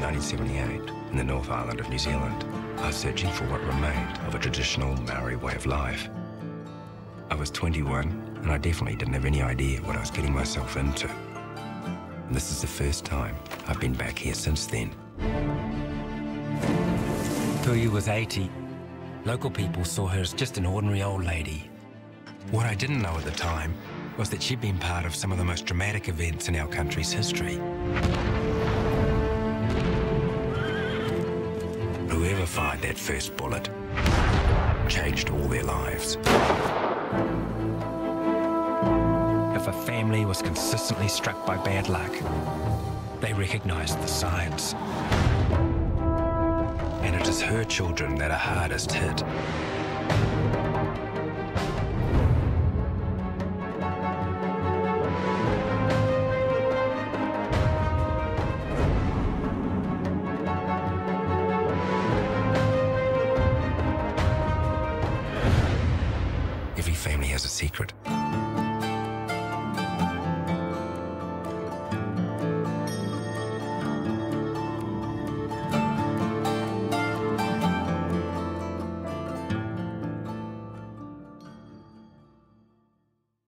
1978 in the North Island of New Zealand. I was searching for what remained of a traditional Maori way of life. I was 21 and I definitely didn't have any idea what I was getting myself into. And this is the first time I've been back here since then. Puhi was 80. Local people saw her as just an ordinary old lady. What I didn't know at the time was that she'd been part of some of the most dramatic events in our country's history. Fired that first bullet changed all their lives. If a family was consistently struck by bad luck, they recognized the signs. And it is her children that are hardest hit. Every family has a secret.